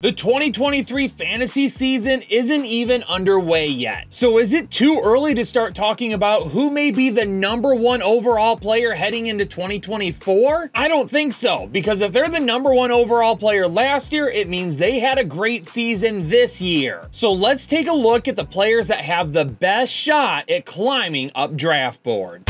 The 2023 fantasy season isn't even underway yet. So is it too early to start talking about who may be the number one overall player heading into 2024? I don't think so, because if they're the number one overall player last year, it means they had a great season this year. So let's take a look at the players that have the best shot at climbing up draft board.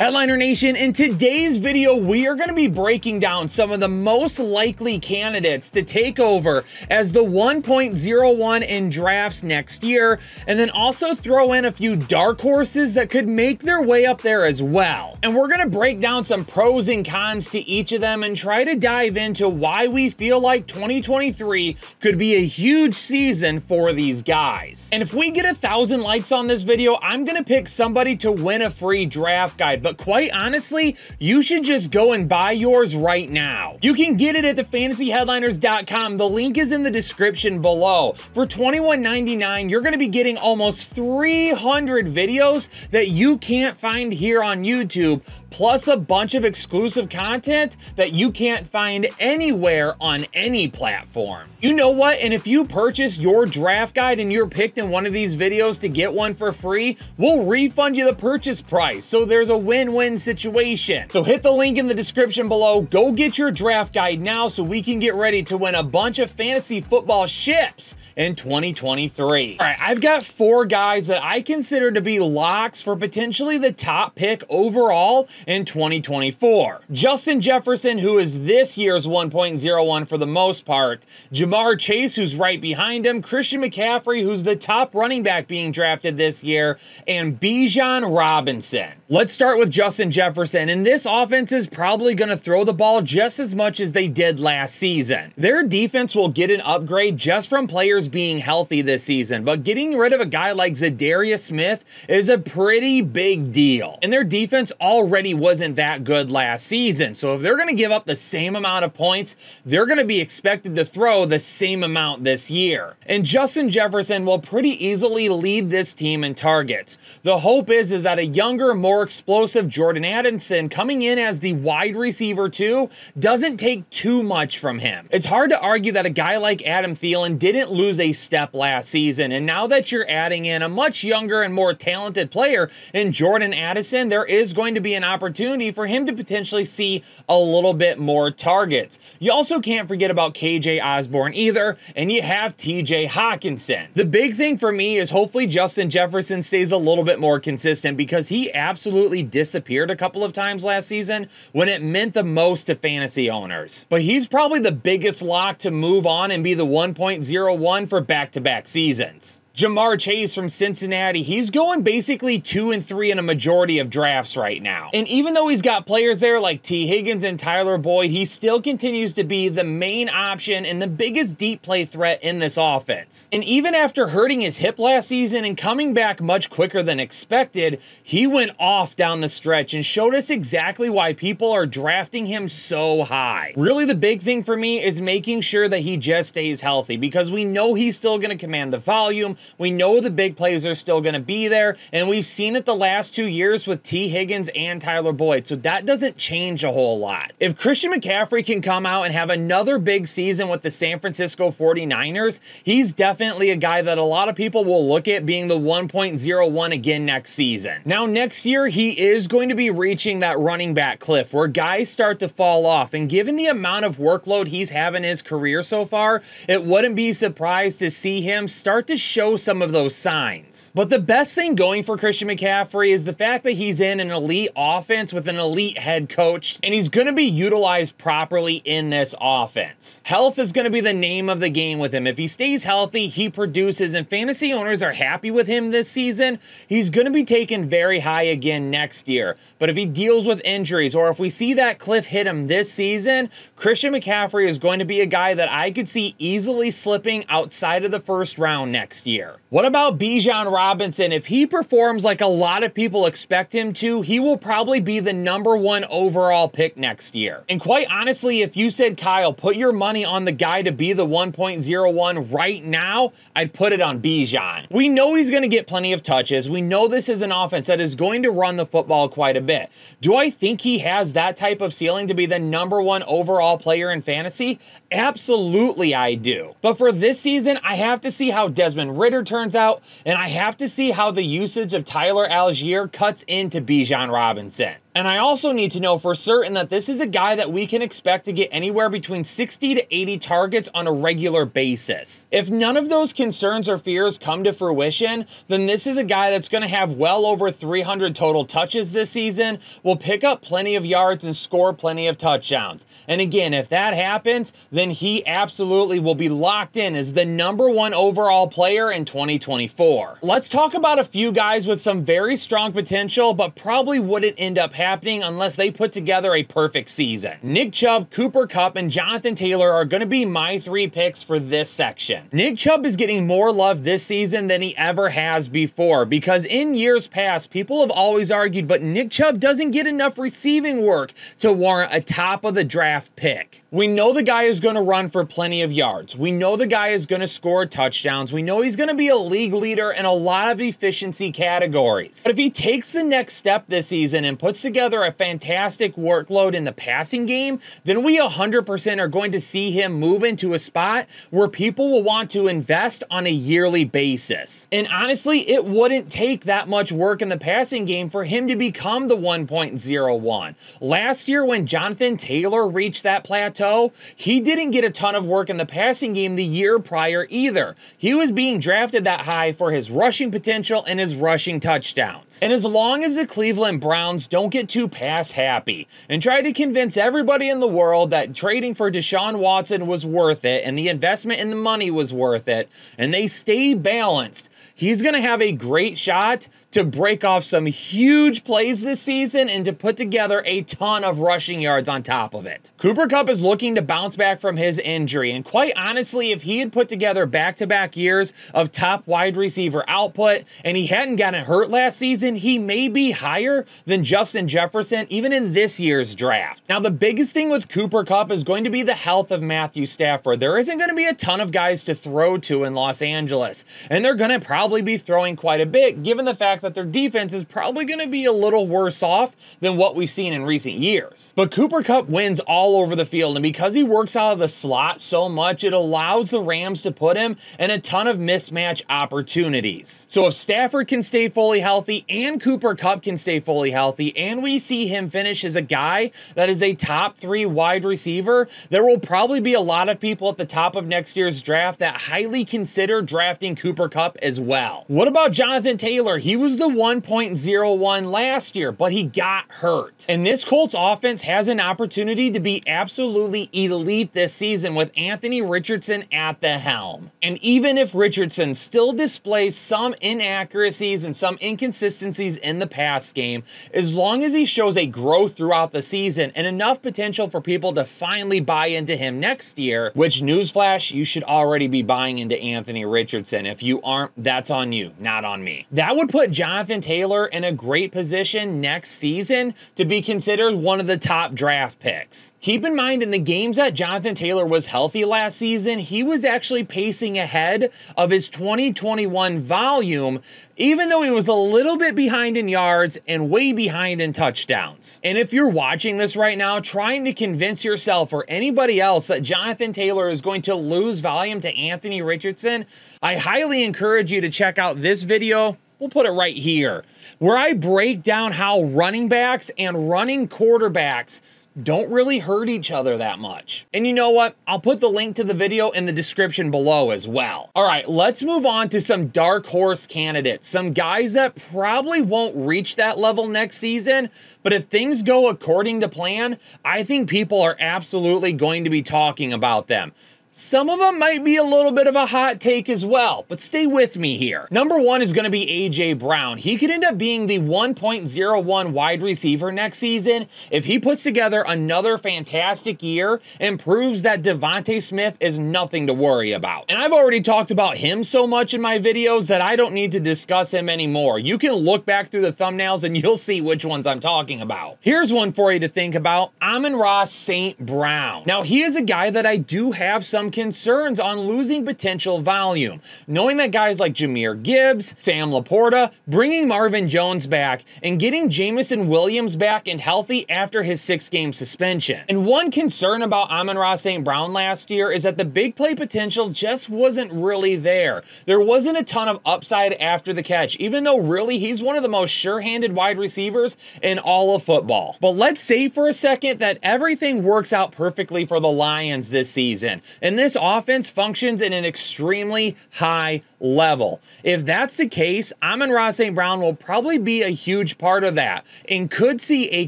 Headliner Nation, in today's video, we are going to be breaking down some of the most likely candidates to take over as the 1.01 in drafts next year, and then also throw in a few dark horses that could make their way up there as well. And we're going to break down some pros and cons to each of them and try to dive into why we feel like 2023 could be a huge season for these guys. And if we get a thousand likes on this video, I'm going to pick somebody to win a free draft guide, but quite honestly, you should just go and buy yours right now. You can get it at thefantasyheadliners.com. The link is in the description below. For $21.99, you're going to be getting almost 300 videos that you can't find here on YouTube, plus a bunch of exclusive content that you can't find anywhere on any platform. You know what? And if you purchase your draft guide and you're picked in one of these videos to get one for free, we'll refund you the purchase price. So there's a win-win situation. So hit the link in the description below. Go get your draft guide now so we can get ready to win a bunch of fantasy football ships in 2023. All right, I've got four guys that I consider to be locks for potentially the top pick overall in 2024. Justin Jefferson, who is this year's 1.01 for the most part, Ja'Marr Chase, who's right behind him, Christian McCaffrey, who's the top running back being drafted this year, and Bijan Robinson. Let's start with Justin Jefferson, and this offense is probably going to throw the ball just as much as they did last season. Their defense will get an upgrade just from players being healthy this season, but getting rid of a guy like Za'Darius Smith is a pretty big deal. And their defense already wasn't that good last season, so if they're going to give up the same amount of points, they're going to be expected to throw the same amount this year. And Justin Jefferson will pretty easily lead this team in targets. The hope is, is that a younger, more more explosive Jordan Addison coming in as the wide receiver too doesn't take too much from him. It's hard to argue that a guy like Adam Thielen didn't lose a step last season, and now that you're adding in a much younger and more talented player in Jordan Addison, there is going to be an opportunity for him to potentially see a little bit more targets. You also can't forget about KJ Osborn either, and you have TJ Hockenson. The big thing for me is hopefully Justin Jefferson stays a little bit more consistent because he absolutely absolutely disappeared a couple of times last season when it meant the most to fantasy owners. But he's probably the biggest lock to move on and be the 1.01 for back-to-back -back seasons. Ja'Marr Chase from Cincinnati, he's going basically two and three in a majority of drafts right now. And even though he's got players there like Tee Higgins and Tyler Boyd, he still continues to be the main option and the biggest deep play threat in this offense. And even after hurting his hip last season and coming back much quicker than expected, he went off down the stretch and showed us exactly why people are drafting him so high. Really, the big thing for me is making sure that he just stays healthy because we know he's still going to command the volume. We know the big plays are still going to be there, and we've seen it the last two years with Tee Higgins and Tyler Boyd, so that doesn't change a whole lot. If Christian McCaffrey can come out and have another big season with the San Francisco 49ers, he's definitely a guy that a lot of people will look at being the 1.01 again next season. Now, next year, he is going to be reaching that running back cliff where guys start to fall off, and given the amount of workload he's having in his career so far, it wouldn't be surprised to see him start to show some of those signs. But the best thing going for Christian McCaffrey is the fact that he's in an elite offense with an elite head coach, and he's going to be utilized properly in this offense. Health is going to be the name of the game with him. If he stays healthy, he produces, and fantasy owners are happy with him this season, he's going to be taken very high again next year. But if he deals with injuries, or if we see that cliff hit him this season, Christian McCaffrey is going to be a guy that I could see easily slipping outside of the first round next year What about Bijan Robinson? If he performs like a lot of people expect him to, he will probably be the number one overall pick next year. And quite honestly, if you said, Kyle, put your money on the guy to be the 1.01 right now, I'd put it on Bijan. We know he's going to get plenty of touches. We know this is an offense that is going to run the football quite a bit. Do I think he has that type of ceiling to be the number one overall player in fantasy? Absolutely, I do. But for this season, I have to see how Desmond Ridder turns out, and I have to see how the usage of Tyler Allgeier cuts into Bijan Robinson. And I also need to know for certain that this is a guy that we can expect to get anywhere between 60 to 80 targets on a regular basis. If none of those concerns or fears come to fruition, then this is a guy that's going to have well over 300 total touches this season, will pick up plenty of yards and score plenty of touchdowns. And again, if that happens, then he absolutely will be locked in as the number one overall player in 2024. Let's talk about a few guys with some very strong potential, but probably wouldn't end up happening unless they put together a perfect season. Nick Chubb, Cooper Kupp, and Jonathan Taylor are going to be my three picks for this section. Nick Chubb is getting more love this season than he ever has before because in years past, people have always argued, but Nick Chubb doesn't get enough receiving work to warrant a top of the draft pick. We know the guy is going to run for plenty of yards. We know the guy is going to score touchdowns. We know he's going to be a league leader in a lot of efficiency categories. But if he takes the next step this season and puts together a fantastic workload in the passing game, then we 100% are going to see him move into a spot where people will want to invest on a yearly basis. And honestly, it wouldn't take that much work in the passing game for him to become the 1.01. Last year, when Jonathan Taylor reached that plateau, he didn't get a ton of work in the passing game the year prior either. He was being drafted that high for his rushing potential and his rushing touchdowns. And as long as the Cleveland Browns don't get too pass happy and try to convince everybody in the world that trading for Deshaun Watson was worth it and the investment in the money was worth it, and they stay balanced, he's going to have a great shot to break off some huge plays this season and to put together a ton of rushing yards on top of it. Cooper Kupp is looking to bounce back from his injury, and quite honestly, if he had put together back to back years of top wide receiver output and he hadn't gotten hurt last season, he may be higher than Justin Jefferson even in this year's draft. Now, the biggest thing with Cooper Kupp is going to be the health of Matthew Stafford. There isn't going to be a ton of guys to throw to in Los Angeles, and they're going to probably be throwing quite a bit given the fact fact that their defense is probably going to be a little worse off than what we've seen in recent years. But Cooper Kupp wins all over the field, and because he works out of the slot so much, it allows the Rams to put him in a ton of mismatch opportunities. So if Stafford can stay fully healthy and Cooper Kupp can stay fully healthy, and we see him finish as a guy that is a top three wide receiver, there will probably be a lot of people at the top of next year's draft that highly consider drafting Cooper Kupp as well. What about Jonathan Taylor? He was was the 1.01 last year, but he got hurt. And this Colts offense has an opportunity to be absolutely elite this season with Anthony Richardson at the helm. And even if Richardson still displays some inaccuracies and some inconsistencies in the pass game, as long as he shows a growth throughout the season and enough potential for people to finally buy into him next year, which newsflash, you should already be buying into Anthony Richardson. If you aren't, that's on you, not on me. That would put Jonathan Taylor in a great position next season to be considered one of the top draft picks. Keep in mind, in the games that Jonathan Taylor was healthy last season, he was actually pacing ahead of his 2021 volume, even though he was a little bit behind in yards and way behind in touchdowns. And if you're watching this right now, trying to convince yourself or anybody else that Jonathan Taylor is going to lose volume to Anthony Richardson, I highly encourage you to check out this video We'll put it right here, where I break down how running backs and running quarterbacks don't really hurt each other that much. And you know what? I'll put the link to the video in the description below as well. All right, let's move on to some dark horse candidates, some guys that probably won't reach that level next season, but if things go according to plan, I think people are absolutely going to be talking about them. Some of them might be a little bit of a hot take as well, but stay with me here. Number one is going to be A.J. Brown. He could end up being the 1.01 wide receiver next season if he puts together another fantastic year and proves that DeVonta Smith is nothing to worry about. And I've already talked about him so much in my videos that I don't need to discuss him anymore. You can look back through the thumbnails and you'll see which ones I'm talking about. Here's one for you to think about. Amon-Ra St. Brown. Now, he is a guy that I do have some some concerns on losing potential volume, knowing that guys like Jahmyr Gibbs, Sam LaPorta, bringing Marvin Jones back, and getting Jameson Williams back and healthy after his six game suspension. And one concern about Amon-Ra St. Brown last year is that the big play potential just wasn't really there. There wasn't a ton of upside after the catch, even though really he's one of the most sure handed wide receivers in all of football. But let's say for a second that everything works out perfectly for the Lions this season, and this offense functions in an extremely high level. If that's the case, Amon-Ra St. Brown will probably be a huge part of that and could see a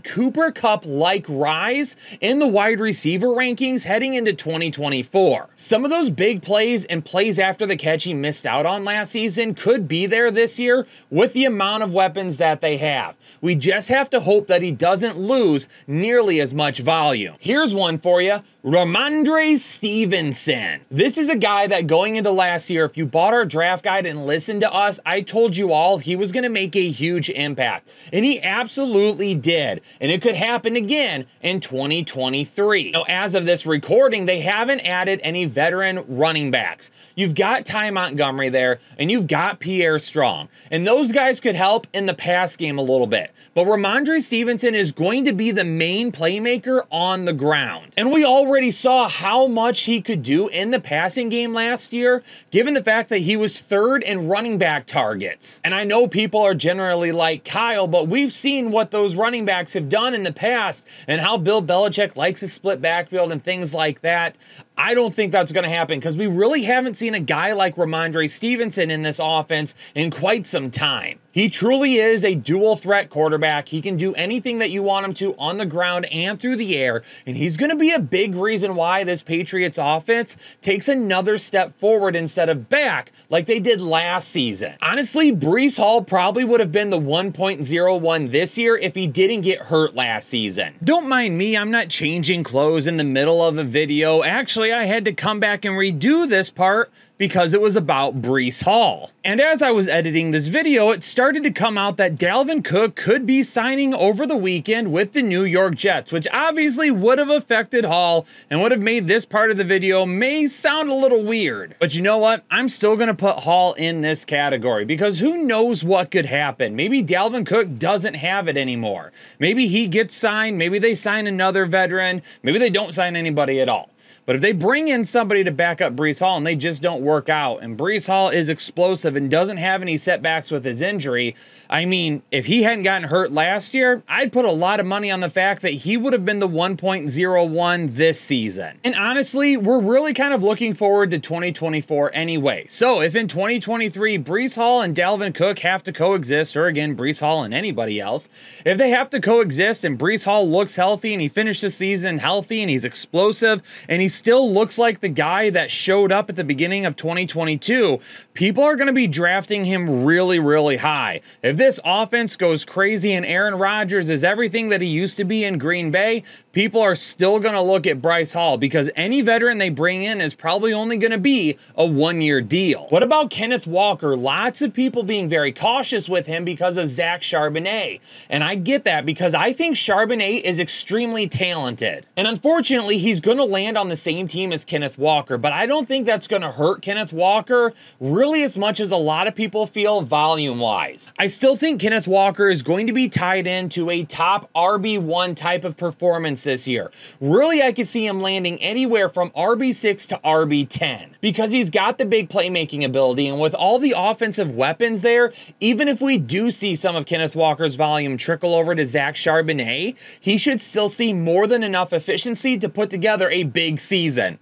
Cooper Kupp like rise in the wide receiver rankings heading into 2024. Some of those big plays and plays after the catch he missed out on last season could be there this year with the amount of weapons that they have. We just have to hope that he doesn't lose nearly as much volume. Here's one for you. Rhamondre Stevenson. This is a guy that going into last year, if you bought our draft guide and listened to us, I told you all he was going to make a huge impact. And he absolutely did. And it could happen again in 2023. Now, as of this recording, they haven't added any veteran running backs. You've got Ty Montgomery there, and you've got Pierre Strong. And those guys could help in the pass game a little bit. But Rhamondre Stevenson is going to be the main playmaker on the ground. And we already saw how much he could do in the passing game last year, given the fact that he was third and running back targets. And I know people are generally like Kyle, but we've seen what those running backs have done in the past and how Bill Belichick likes a split backfield and things like that. I don't think that's going to happen because we really haven't seen a guy like Rhamondre Stevenson in this offense in quite some time. He truly is a dual threat quarterback. He can do anything that you want him to on the ground and through the air, and he's going to be a big reason why this Patriots offense takes another step forward instead of back like they did last season. Honestly, Breece Hall probably would have been the 1.01 this year if he didn't get hurt last season. Don't mind me, I'm not changing clothes in the middle of a video. Actually, I had to come back and redo this part because it was about Breece Hall. And as I was editing this video, it started to come out that Dalvin Cook could be signing over the weekend with the New York Jets, which obviously would have affected Hall and would have made this part of the video may sound a little weird. But you know what? I'm still going to put Hall in this category because who knows what could happen. Maybe Dalvin Cook doesn't have it anymore. Maybe he gets signed. Maybe they sign another veteran. Maybe they don't sign anybody at all. But if they bring in somebody to back up Breece Hall and they just don't work out, and Breece Hall is explosive and doesn't have any setbacks with his injury, I mean, if he hadn't gotten hurt last year, I'd put a lot of money on the fact that he would have been the 1.01 this season. And honestly, we're really kind of looking forward to 2024 anyway. So if in 2023, Breece Hall and Dalvin Cook have to coexist, or again, Breece Hall and anybody else, if they have to coexist and Breece Hall looks healthy and he finished the season healthy and he's explosive and he's still looks like the guy that showed up at the beginning of 2022, people are going to be drafting him really, really high. If this offense goes crazy and Aaron Rodgers is everything that he used to be in Green Bay, people are still going to look at Bryce Hall because any veteran they bring in is probably only going to be a one year deal. What about Kenneth Walker? Lots of people being very cautious with him because of Zach Charbonnet. And I get that because I think Charbonnet is extremely talented. And unfortunately, he's going to land on the same team as Kenneth Walker, but I don't think that's going to hurt Kenneth Walker really as much as a lot of people feel volume wise. I still think Kenneth Walker is going to be tied into a top RB1 type of performance this year. Really, I could see him landing anywhere from RB6 to RB10 because he's got the big playmaking ability. And with all the offensive weapons there, even if we do see some of Kenneth Walker's volume trickle over to Zach Charbonnet, he should still see more than enough efficiency to put together a big season.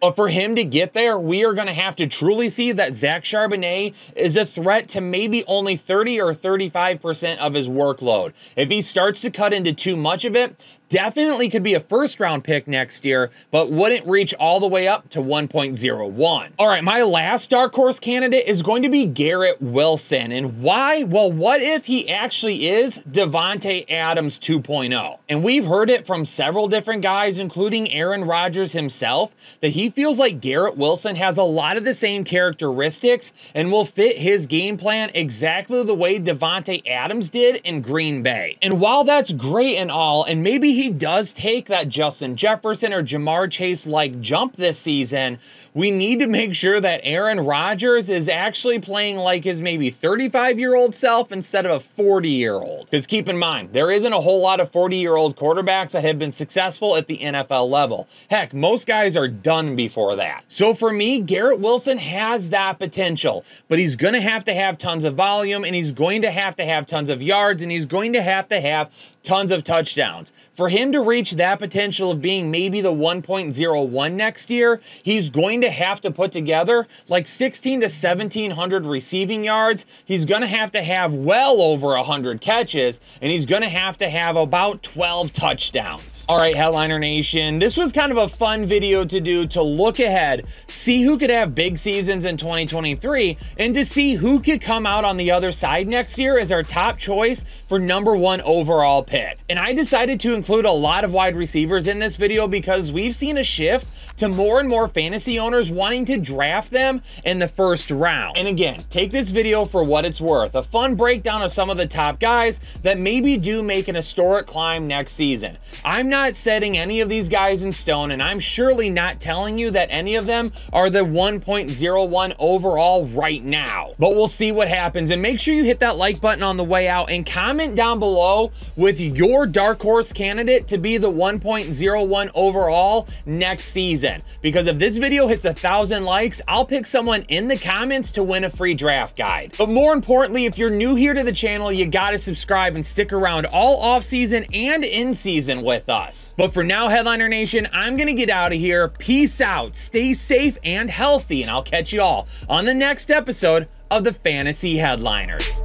But for him to get there, we are going to have to truly see that Zach Charbonnet is a threat to maybe only 30 or 35% of his workload. If he starts to cut into too much of it, definitely could be a first round pick next year, but wouldn't reach all the way up to 1.01. All right, my last dark horse candidate is going to be Garrett Wilson. And why? Well, what if he actually is Davante Adams 2.0? And we've heard it from several different guys, including Aaron Rodgers himself, that he feels like Garrett Wilson has a lot of the same characteristics and will fit his game plan exactly the way Davante Adams did in Green Bay. And while that's great and all, and maybe he does take that Justin Jefferson or Ja'Marr Chase like jump this season, we need to make sure that Aaron Rodgers is actually playing like his maybe 35 year old self instead of a 40 year old. Because keep in mind, there isn't a whole lot of 40 year old quarterbacks that have been successful at the NFL level. Heck, most guys are done before that. So for me, Garrett Wilson has that potential, but he's going to have to have tons of volume and he's going to have to have tons of yards and he's going to have to have tons of touchdowns. For him to reach that potential of being maybe the 1.01 next year, he's going to have to put together like 16 to 1700 receiving yards. He's going to have to have well over 100 catches, and he's going to have to have about 12 touchdowns. All right, Headliner Nation, this was kind of a fun video to do to look ahead, see who could have big seasons in 2023, and to see who could come out on the other side next year as our top choice for number one overall pick. And I decided to include a lot of wide receivers in this video because we've seen a shift to more and more fantasy owners wanting to draft them in the first round. And again, take this video for what it's worth. A fun breakdown of some of the top guys that maybe do make an historic climb next season. I'm not setting any of these guys in stone and I'm surely not telling you that any of them are the 1.01 overall right now. But we'll see what happens and make sure you hit that like button on the way out and comment down below with your dark horse candidate to be the 1.01 overall next season. Because if this video hits a thousand likes, I'll pick someone in the comments to win a free draft guide. But more importantly, if you're new here to the channel, you gotta subscribe and stick around all off season and in season with us. But for now, Headliner Nation, I'm gonna get out of here. Peace out, stay safe and healthy, and I'll catch you all on the next episode of the Fantasy Headliners.